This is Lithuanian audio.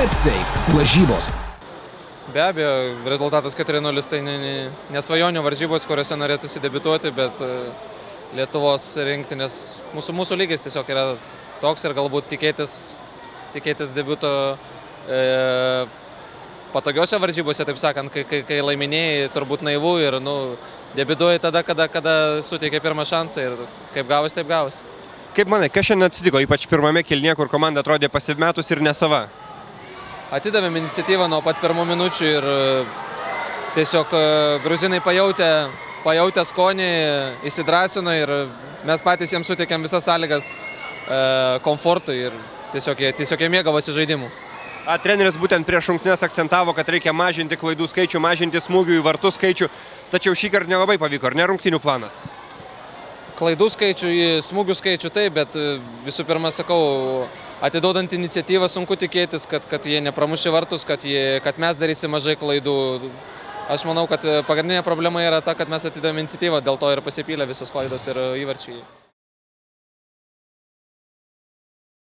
BetSafe lažybos. Be abejo, rezultatas 4-0 tai ne, ne, nesvajonių varžybos, kuriuose norėtųsi debituoti, bet e, Lietuvos rinktinės, mūsų, mūsų lygis tiesiog yra toks ir galbūt tikėtis, tikėtis debuto e, patogiose varžybose, taip sakant, kai, kai, kai laiminėjai, turbūt naivu ir nu, debituoji tada, kada, kada suteikia pirmą šansą ir kaip gavus, taip gavus. Kaip manai, kas šiandien atsitiko, ypač pirmame kilnie, kur komanda atrodė pasimetus ir nesava? Atidavėm iniciatyvą nuo pat pirmų minučių ir e, tiesiog e, gruzinai pajautė, pajautė skonį, įsidrasino ir mes patys jiems suteikėm visas sąlygas e, komfortui ir tiesiog jie, tiesiog jie mėgavosi žaidimu. A, treneris būtent prieš šimtinės akcentavo, kad reikia mažinti klaidų skaičių, mažinti smūgių į vartų skaičių, tačiau šį kartą nelabai pavyko, ar ne rungtinių planas? klaidų skaičių, smūgių skaičių taip, bet visų pirma sakau, atiduodant iniciatyvą sunku tikėtis, kad, kad jie nepramušė vartus, kad, jie, kad mes darysim mažai klaidų. Aš manau, kad e, pagrindinė problema yra ta, kad mes atidavėm iniciatyvą, dėl to ir pasipylė visos klaidos ir įvarčiai.